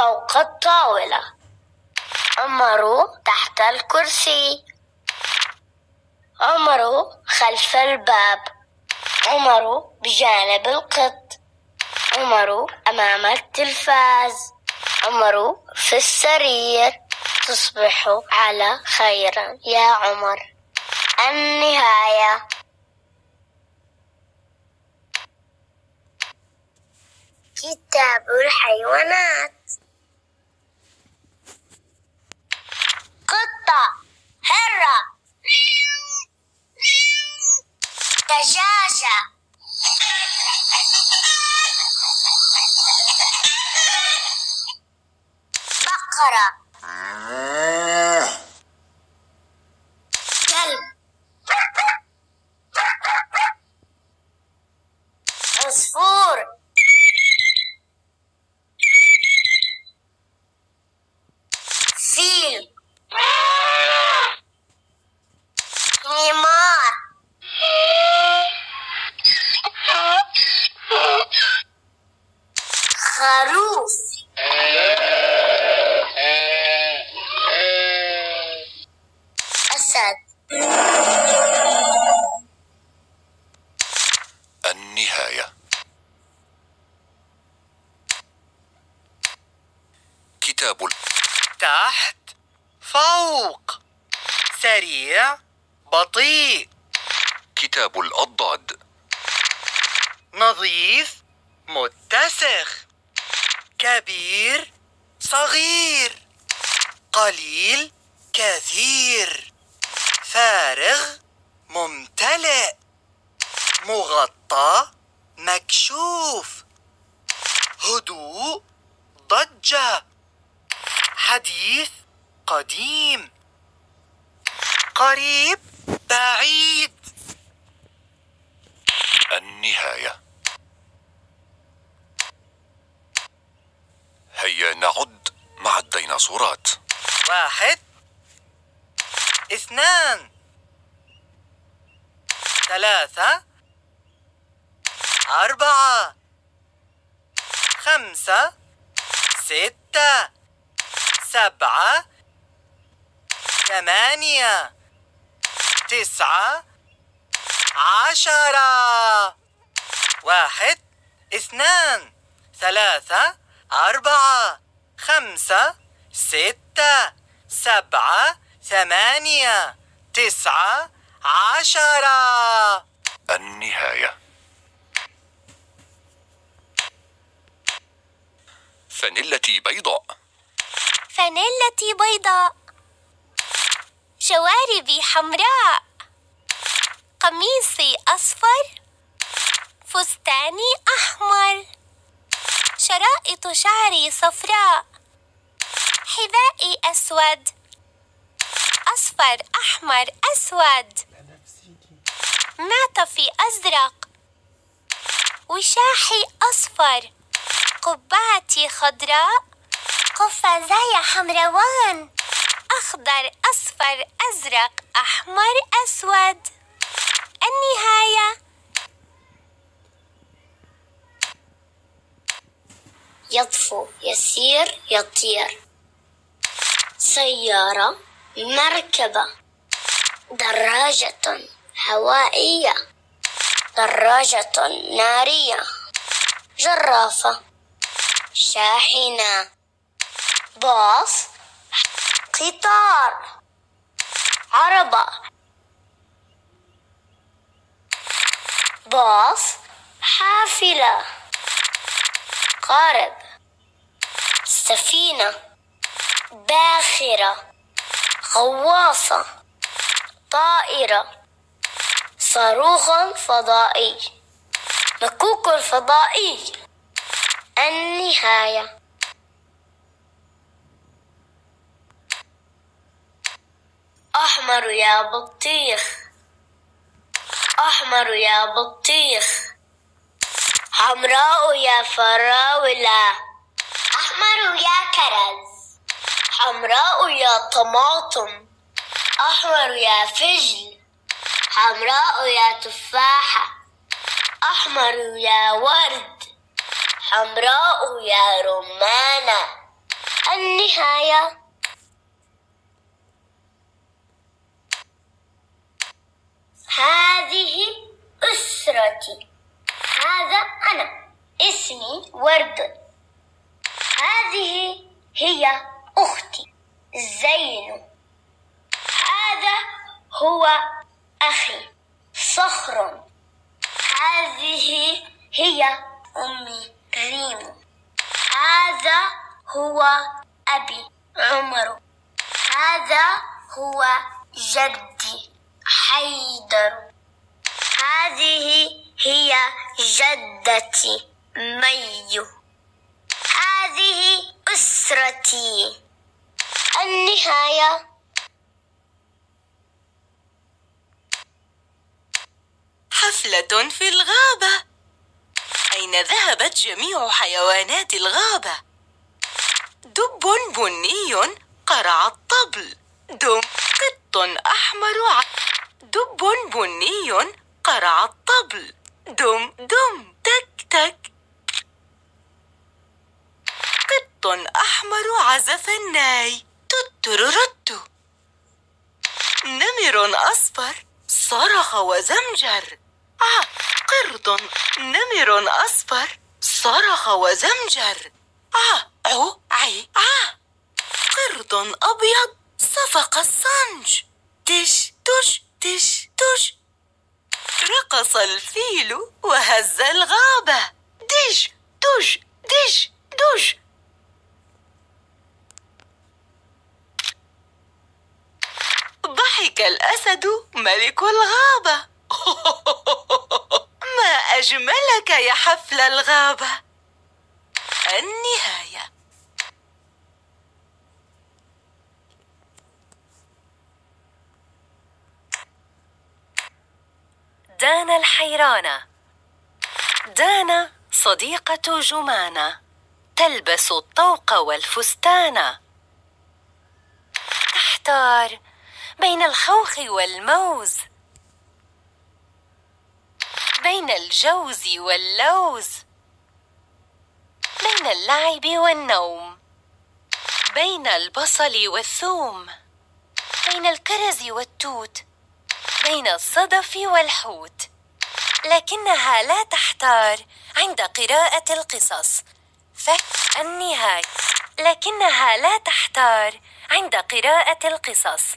فوق الطاولة. عمر تحت الكرسي. عمر خلف الباب. عمر بجانب القط. عمر أمام التلفاز. عمر في السرير. تصبح على خير يا عمر. النهاية. كتاب الحيوانات. دجاجة بقرة. كلب. عصفور. كتاب تحت فوق. سريع بطيء. كتاب الأضداد نظيف متسخ. كبير صغير. قليل كثير. فارغ ممتلئ. مغطى مكشوف. هدوء ضجة. حديث قديم. قريب بعيد. النهاية. هيا نعد مع الديناصورات. واحد اثنان. ثلاثة. أربعة. خمسة. ستة. سبعة ثمانية تسعة عشرة. واحد اثنان ثلاثة أربعة خمسة ستة سبعة ثمانية تسعة عشرة. النهاية. فانيلتي بيضاء. فانيلتي بيضاء. جواربي حمراء. قميصي أصفر. فستاني أحمر. شرائط شعري صفراء. حذائي أسود. أصفر أحمر أسود. معطفي أزرق. وشاحي أصفر. قبعتي خضراء. قفازاي حمروان أخضر أصفر أزرق أحمر أسود. النهاية. يطفو يسير يطير. سيارة مركبة. دراجة هوائية. دراجة نارية. جرافة. شاحنة. باص قطار عربة باص حافلة قارب سفينة باخرة غواصة طائرة صاروخ فضائي مكوك فضائي النهاية. أحمر يا بطيخ. أحمر يا بطيخ. حمراء يا فراولة. أحمر يا كرز. حمراء يا طماطم. أحمر يا فجل. حمراء يا تفاحة. أحمر يا ورد. حمراء يا رمانة. النهاية. هذه أسرتي. هذا أنا. اسمي ورد. هذه هي أختي زين. هذا هو أخي صخر. هذه هي أمي ريم. هذا هو أبي عمر. هذا هو جدي. حيدر. هذه هي جدتي مي. هذه أسرتي. النهاية. حفلة في الغابة. أين ذهبت جميع حيوانات الغابة؟ دب بني قرع الطبل. دم قط أحمر. دب بني قرع الطبل. دم دم تك تك. قط أحمر عزف الناي. تتررت نمر أصفر صرخ وزمجر. آه قرد نمر أصفر صرخ وزمجر. آه عو عي آه. قرد أبيض صفق الصنج. تش تش تش تش. رقص الفيل وهز الغابة. دج دج دج دج ضحك الأسد ملك الغابة. ما أجملك يا حفل الغابة. النهاية. دانا الحيرانة. دانا صديقة جمانة تلبس الطوق والفستان. تحتار بين الخوخ والموز. بين الجوز واللوز. بين اللعب والنوم. بين البصل والثوم. بين الكرز والتوت. بين الصدف والحوت. لكنها لا تحتار عند قراءة القصص. فالنهاية لكنها لا تحتار عند قراءة القصص.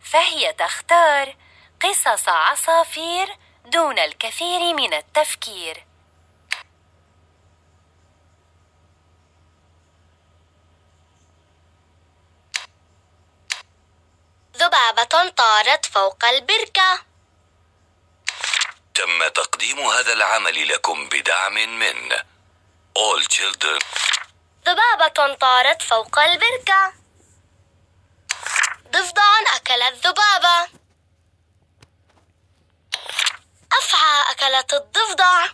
فهي تختار قصص عصافير دون الكثير من التفكير ذبابة طارت فوق البركة. تم تقديم هذا العمل لكم بدعم من All Children. ذبابة طارت فوق البركة. ضفدع أكل الذبابة. أفعى أكلت الضفدع.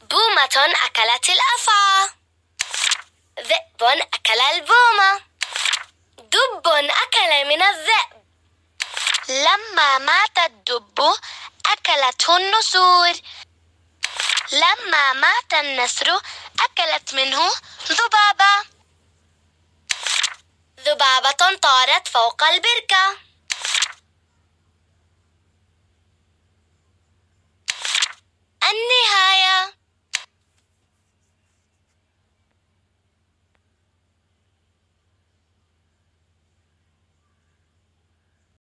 بومة أكلت الأفعى. ذئب أكل البومة من الذئب لما مات الدب أكلته النسور. لما مات النسر أكلت منه ذبابة. ذبابة طارت فوق البركة. النهاية.